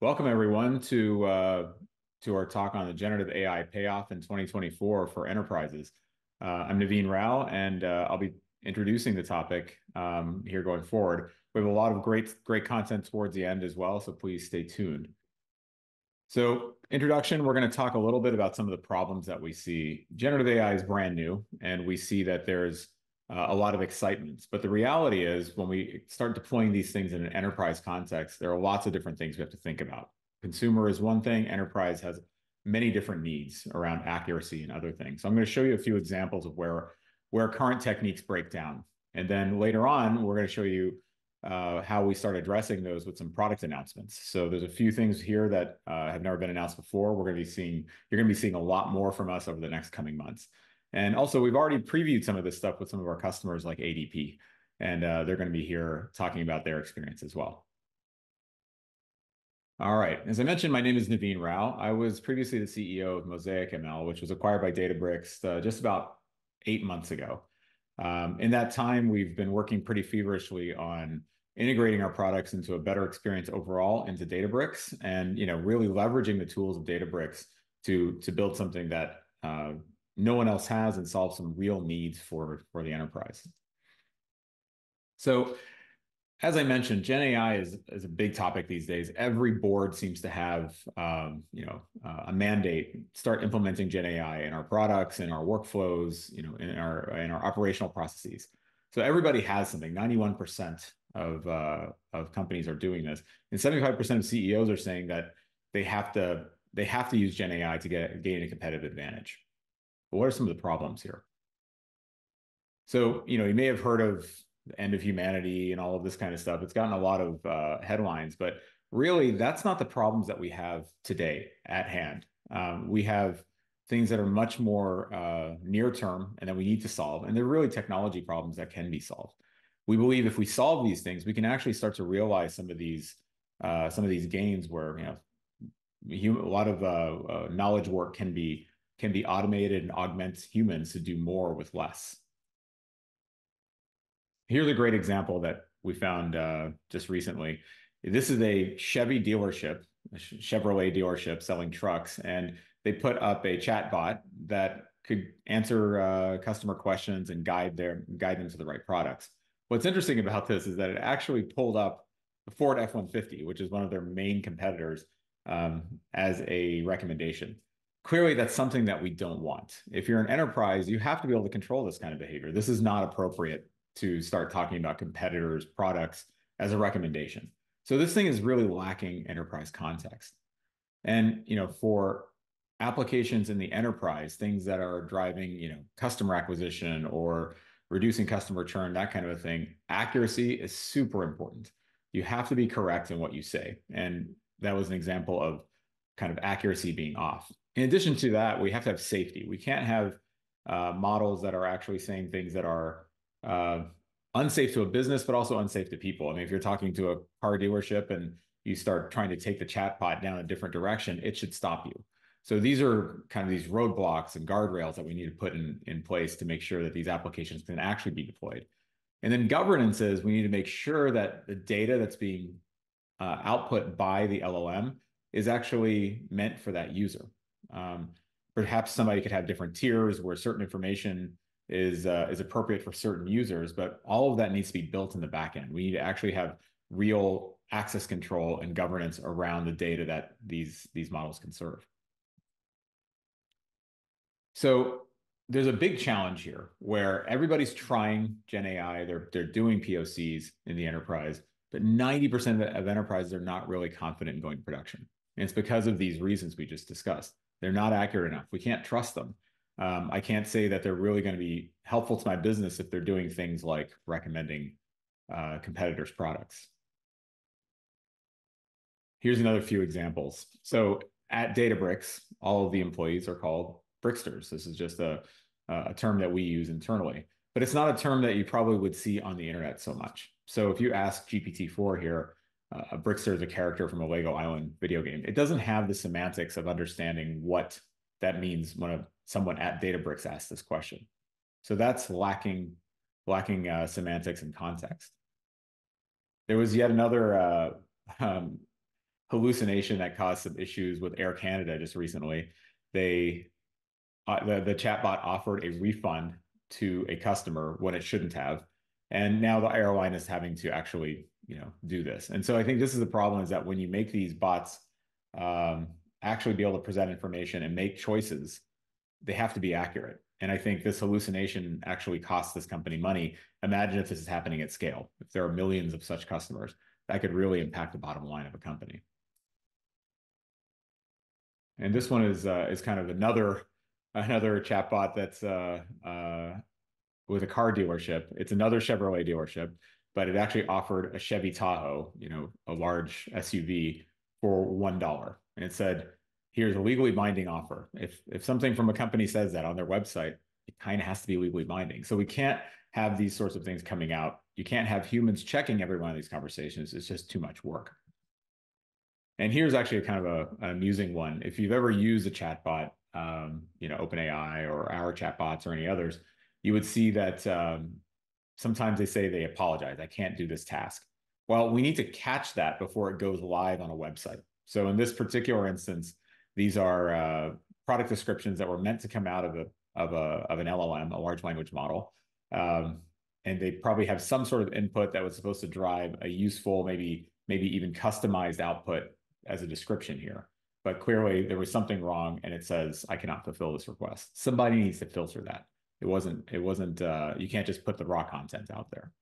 Welcome everyone to uh, to our talk on the generative AI payoff in 2024 for enterprises. Uh, I'm Naveen Rao, and uh, I'll be introducing the topic um, here going forward. We have a lot of great great content towards the end as well, so please stay tuned. So, introduction, we're going to talk a little bit about some of the problems that we see. Generative AI is brand new, and we see that there's uh, a lot of excitement. But the reality is, when we start deploying these things in an enterprise context, there are lots of different things we have to think about. Consumer is one thing, enterprise has many different needs around accuracy and other things. So I'm going to show you a few examples of where, where current techniques break down. And then later on, we're going to show you uh, how we start addressing those with some product announcements. So there's a few things here that uh, have never been announced before. We're going to be seeing, you're going to be seeing a lot more from us over the next coming months. And also, we've already previewed some of this stuff with some of our customers like ADP, and uh, they're going to be here talking about their experience as well. All right. As I mentioned, my name is Naveen Rao. I was previously the CEO of Mosaic ML, which was acquired by Databricks uh, just about eight months ago. Um, in that time, we've been working pretty feverishly on integrating our products into a better experience overall into Databricks, and you know, really leveraging the tools of Databricks to to build something that uh, no one else has and solve some real needs for, for the enterprise. So as I mentioned, Gen AI is, is a big topic these days. Every board seems to have, um, you know, uh, a mandate start implementing Gen AI in our products, in our workflows, you know, in our in our operational processes. So everybody has something. Ninety-one percent of uh, of companies are doing this, and seventy-five percent of CEOs are saying that they have to they have to use Gen AI to get gain a competitive advantage. But what are some of the problems here? So, you know, you may have heard of the end of humanity and all of this kind of stuff. It's gotten a lot of uh, headlines, but really, that's not the problems that we have today at hand. Um, we have things that are much more uh, near term and that we need to solve. And they're really technology problems that can be solved. We believe if we solve these things, we can actually start to realize some of these uh, some of these gains where you know a lot of uh, uh, knowledge work can be can be automated and augments humans to do more with less. Here's a great example that we found uh, just recently. This is a Chevy dealership, a Chevrolet dealership selling trucks, and they put up a chat bot that could answer uh, customer questions and guide their guide them to the right products. What's interesting about this is that it actually pulled up the Ford F-150, which is one of their main competitors, um, as a recommendation clearly that's something that we don't want. If you're an enterprise, you have to be able to control this kind of behavior. This is not appropriate to start talking about competitors' products as a recommendation. So this thing is really lacking enterprise context. And you know, for applications in the enterprise, things that are driving, you know, customer acquisition or reducing customer churn, that kind of a thing, accuracy is super important. You have to be correct in what you say. And that was an example of kind of accuracy being off. In addition to that, we have to have safety. We can't have uh, models that are actually saying things that are uh, unsafe to a business, but also unsafe to people. I mean, if you're talking to a car dealership and you start trying to take the chatbot down a different direction, it should stop you. So these are kind of these roadblocks and guardrails that we need to put in, in place to make sure that these applications can actually be deployed. And then governance is we need to make sure that the data that's being uh, output by the LLM is actually meant for that user. Um, perhaps somebody could have different tiers where certain information is uh, is appropriate for certain users, but all of that needs to be built in the backend. We need to actually have real access control and governance around the data that these these models can serve. So there's a big challenge here where everybody's trying Gen AI, they're they're doing POCs in the enterprise, but 90% of enterprises are not really confident in going to production. And it's because of these reasons we just discussed. They're not accurate enough. We can't trust them. Um, I can't say that they're really going to be helpful to my business if they're doing things like recommending uh, competitors' products. Here's another few examples. So at Databricks, all of the employees are called Bricksters. This is just a, a term that we use internally, but it's not a term that you probably would see on the internet so much. So if you ask GPT-4 here, uh, a Brickster is a character from a Lego Island video game. It doesn't have the semantics of understanding what that means when a, someone at Databricks asks this question. So that's lacking lacking uh, semantics and context. There was yet another uh, um, hallucination that caused some issues with Air Canada just recently. They uh, the the chatbot offered a refund to a customer when it shouldn't have, and now the airline is having to actually you know do this. And so I think this is the problem: is that when you make these bots um, actually be able to present information and make choices, they have to be accurate. And I think this hallucination actually costs this company money. Imagine if this is happening at scale. If there are millions of such customers, that could really impact the bottom line of a company. And this one is uh, is kind of another another chatbot that's uh, uh, with a car dealership. It's another Chevrolet dealership, but it actually offered a Chevy Tahoe, you know, a large SUV for one dollar, and it said, "Here's a legally binding offer." If if something from a company says that on their website, it kind of has to be legally binding. So we can't have these sorts of things coming out. You can't have humans checking every one of these conversations. It's just too much work. And here's actually a kind of a, an amusing one. If you've ever used a chatbot, um, you know, OpenAI or our chatbots or any others, you would see that um, sometimes they say they apologize. I can't do this task. Well, we need to catch that before it goes live on a website. So in this particular instance, these are uh, product descriptions that were meant to come out of a of a of an LLM, a large language model, um, and they probably have some sort of input that was supposed to drive a useful, maybe maybe even customized output as a description here. But clearly there was something wrong and it says, I cannot fulfill this request. Somebody needs to filter that. It wasn't, it wasn't, uh, you can't just put the raw content out there.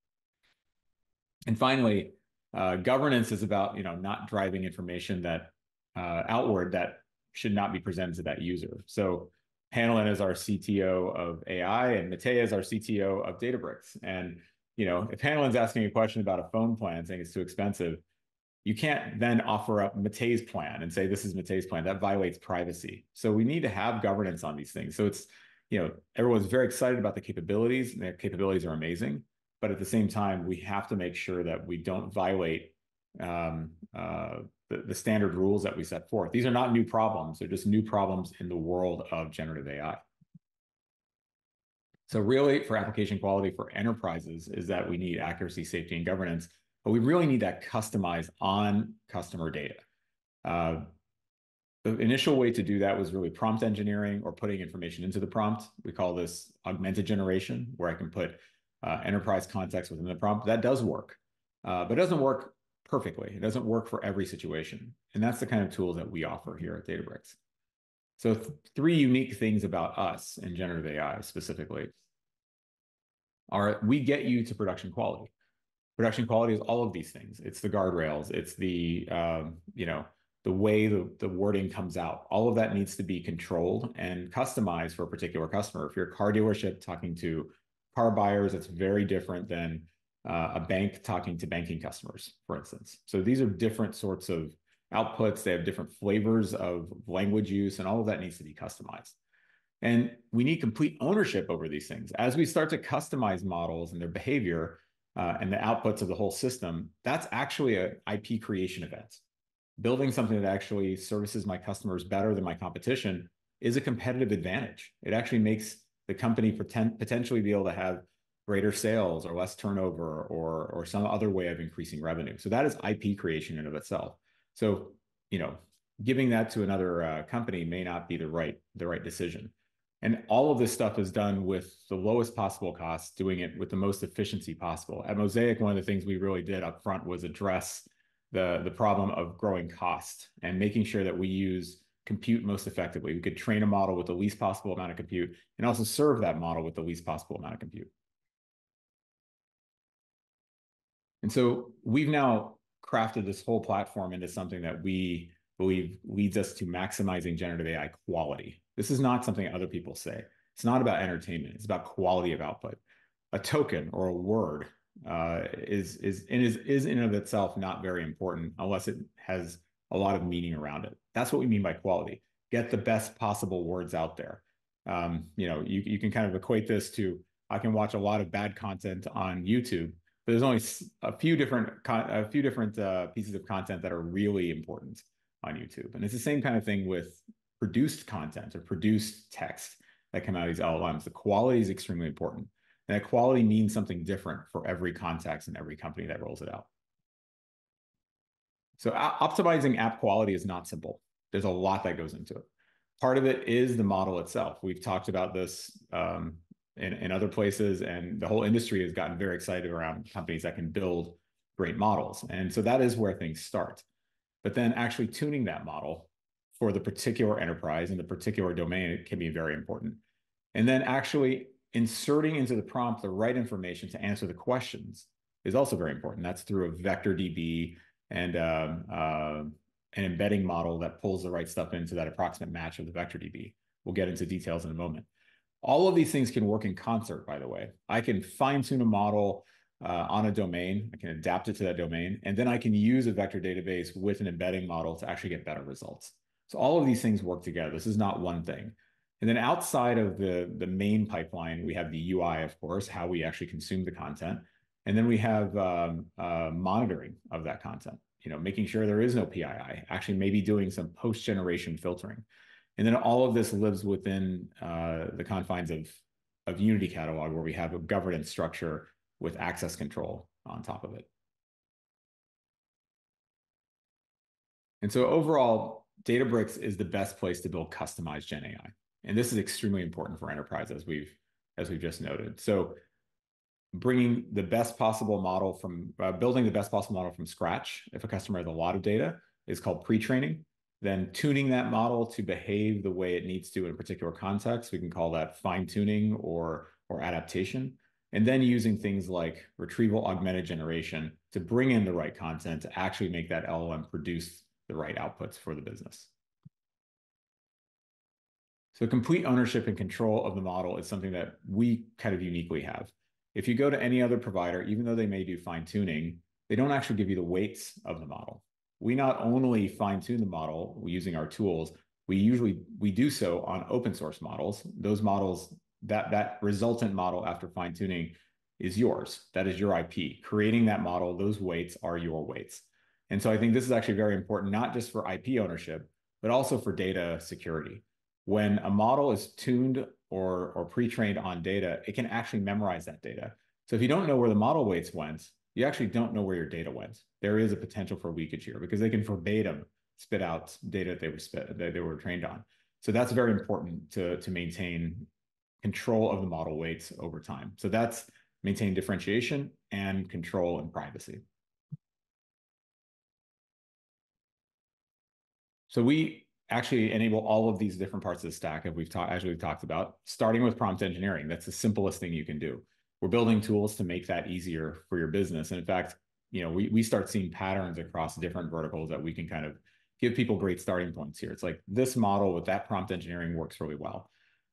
And finally, uh, governance is about, you know, not driving information that uh, outward that should not be presented to that user. So Hanlin is our CTO of AI and Matei is our CTO of Databricks. And, you know, if Hanlin's asking a question about a phone plan saying it's too expensive, you can't then offer up Matei's plan and say this is Matei's plan. That violates privacy. So we need to have governance on these things. So it's, you know, everyone's very excited about the capabilities, and their capabilities are amazing. But at the same time, we have to make sure that we don't violate um, uh, the, the standard rules that we set forth. These are not new problems. They're just new problems in the world of generative AI. So really for application quality for enterprises is that we need accuracy, safety, and governance but we really need that customized on customer data. Uh, the initial way to do that was really prompt engineering or putting information into the prompt. We call this augmented generation, where I can put uh, enterprise context within the prompt. That does work, uh, but it doesn't work perfectly. It doesn't work for every situation. And that's the kind of tools that we offer here at Databricks. So th three unique things about us in generative AI specifically are we get you to production quality production quality is all of these things. It's the guardrails. It's the um, you know the way the, the wording comes out. All of that needs to be controlled and customized for a particular customer. If you're a car dealership talking to car buyers, it's very different than uh, a bank talking to banking customers, for instance. So these are different sorts of outputs. They have different flavors of language use, and all of that needs to be customized. And we need complete ownership over these things. As we start to customize models and their behavior, uh, and the outputs of the whole system, that's actually an IP creation event. Building something that actually services my customers better than my competition is a competitive advantage. It actually makes the company pretend, potentially be able to have greater sales or less turnover or, or some other way of increasing revenue. So that is IP creation in of itself. So, you know, giving that to another uh, company may not be the right the right decision. And all of this stuff is done with the lowest possible cost, doing it with the most efficiency possible. At Mosaic, one of the things we really did up front was address the, the problem of growing cost and making sure that we use compute most effectively. We could train a model with the least possible amount of compute and also serve that model with the least possible amount of compute. And so we've now crafted this whole platform into something that we believe leads us to maximizing generative AI quality. This is not something other people say. It's not about entertainment. It's about quality of output. A token or a word uh, is is and is is in of itself not very important unless it has a lot of meaning around it. That's what we mean by quality. Get the best possible words out there. Um, you know, you you can kind of equate this to I can watch a lot of bad content on YouTube, but there's only a few different a few different uh, pieces of content that are really important on YouTube, and it's the same kind of thing with produced content or produced text that come out of these LLMs. The quality is extremely important. And that quality means something different for every context and every company that rolls it out. So optimizing app quality is not simple. There's a lot that goes into it. Part of it is the model itself. We've talked about this um, in other places, and the whole industry has gotten very excited around companies that can build great models. And so that is where things start. But then actually tuning that model for the particular enterprise and the particular domain can be very important. And then actually inserting into the prompt the right information to answer the questions is also very important. That's through a vector DB and um, uh, an embedding model that pulls the right stuff into that approximate match of the vector DB. We'll get into details in a moment. All of these things can work in concert, by the way. I can fine-tune a model uh, on a domain. I can adapt it to that domain, and then I can use a vector database with an embedding model to actually get better results. So all of these things work together. This is not one thing. And then outside of the the main pipeline, we have the UI, of course, how we actually consume the content. And then we have um, uh, monitoring of that content, you know, making sure there is no PII, actually maybe doing some post-generation filtering. And then all of this lives within uh, the confines of Unity Catalog, where we have a governance structure with access control on top of it. And so overall, Databricks is the best place to build customized GenAI, and this is extremely important for enterprise, as we've as we've just noted. So bringing the best possible model from uh, building the best possible model from scratch, if a customer has a lot of data, is called pre-training. Then tuning that model to behave the way it needs to in a particular context, we can call that fine-tuning or or adaptation. And then using things like retrieval-augmented generation to bring in the right content to actually make that LLM produce the right outputs for the business. So complete ownership and control of the model is something that we kind of uniquely have. If you go to any other provider, even though they may do fine-tuning, they don't actually give you the weights of the model. We not only fine-tune the model using our tools, we usually we do so on open source models. Those models, that that resultant model after fine-tuning is yours. That is your IP. Creating that model, those weights are your weights. And so I think this is actually very important, not just for IP ownership, but also for data security. When a model is tuned or or pre-trained on data, it can actually memorize that data. So if you don't know where the model weights went, you actually don't know where your data went. There is a potential for leakage here because they can verbatim spit out data that they were spit, that they were trained on. So that's very important to, to maintain control of the model weights over time. So that's maintain differentiation and control and privacy. So we actually enable all of these different parts of the stack, as we've talked about, starting with prompt engineering. That's the simplest thing you can do. We're building tools to make that easier for your business. And in fact, you know, we start seeing patterns across different verticals that we can kind of give people great starting points here. It's like this model with that prompt engineering works really well.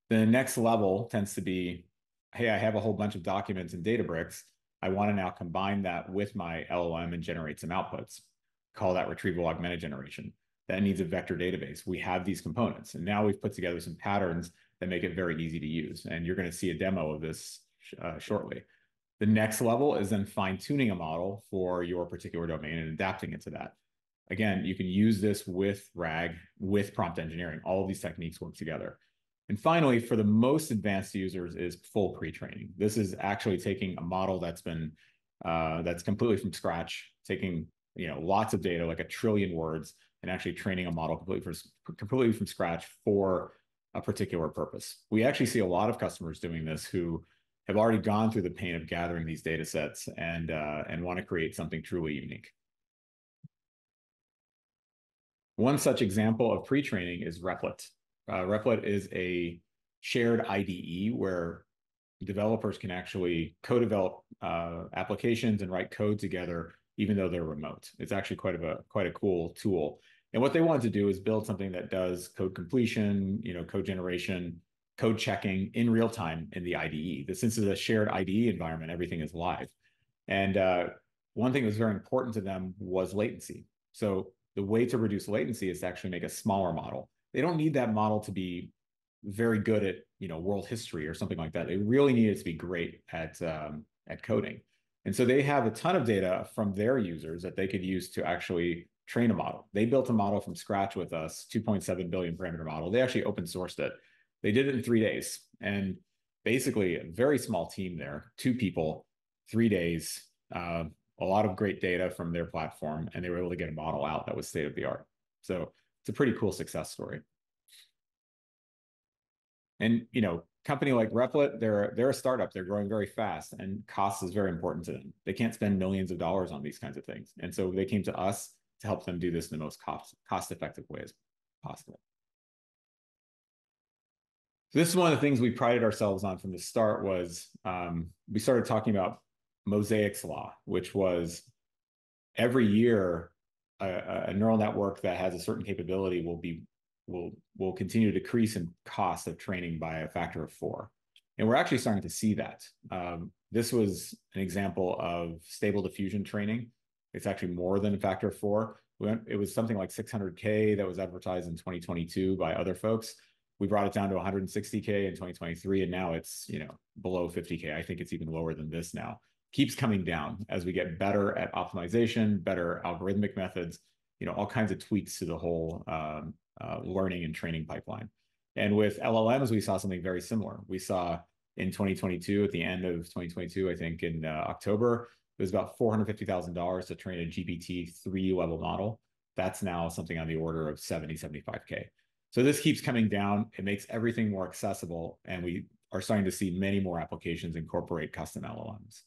The next level tends to be, "Hey, I have a whole bunch of documents in Databricks. I want to now combine that with my LLM and generate some outputs." Call that retrieval-augmented generation. That needs a vector database. We have these components, and now we've put together some patterns that make it very easy to use, and you're going to see a demo of this uh, shortly. The next level is then fine-tuning a model for your particular domain and adapting it to that. Again, you can use this with RAG, with prompt engineering. All of these techniques work together. And finally, for the most advanced users, is full pre-training. This is actually taking a model that's been uh, that's completely from scratch, taking, you know, lots of data, like a 1 trillion words, and actually training a model completely from scratch for a particular purpose. We actually see a lot of customers doing this who have already gone through the pain of gathering these datasets and uh, and want to create something truly unique. One such example of pre-training is Replit. Uh, Replit is a shared IDE, where developers can actually co-develop uh, applications and write code together, even though they're remote. It's actually quite a quite a cool tool. And what they want to do is build something that does code completion, you know, code generation, code checking in real time in the IDE. This, Since it's a shared IDE environment, everything is live. And uh, one thing that was very important to them was latency. So the way to reduce latency is to actually make a smaller model. They don't need that model to be very good at, you know, world history or something like that. They really need it to be great at um, at coding. And so they have a ton of data from their users that they could use to actually train a model. They built a model from scratch with us, 2.7 billion parameter model. They actually open sourced it. They did it in three days, and basically, a very small team there, two people, three days, uh, a lot of great data from their platform, and they were able to get a model out that was state-of-the-art. So it's a pretty cool success story. And, you know, company like Replit, they're they're a startup. They're growing very fast, and cost is very important to them. They can't spend millions of dollars on these kinds of things, and so they came to us to help them do this in the most cost cost-effective way as possible. So this is one of the things we prided ourselves on from the start was um, we started talking about Mosaic's law, which was every year a, a, neural network that has a certain capability will be will will continue to decrease in cost of training by a factor of four. And we're actually starting to see that. Um, this was an example of stable diffusion training. It's actually more than a factor of four. Went, it was something like 600K that was advertised in 2022 by other folks. We brought it down to 160K in 2023, and now it's you know below 50K. I think it's even lower than this now. Keeps coming down as we get better at optimization, better algorithmic methods, you know, all kinds of tweaks to the whole um, uh, learning and training pipeline. And with LLMs, we saw something very similar. We saw in 2022, at the end of 2022, I think in uh, October, was about $450,000 to train a GPT-3 level model. That's now something on the order of 70, 75K. So this keeps coming down. It makes everything more accessible, and we are starting to see many more applications incorporate custom LLMs.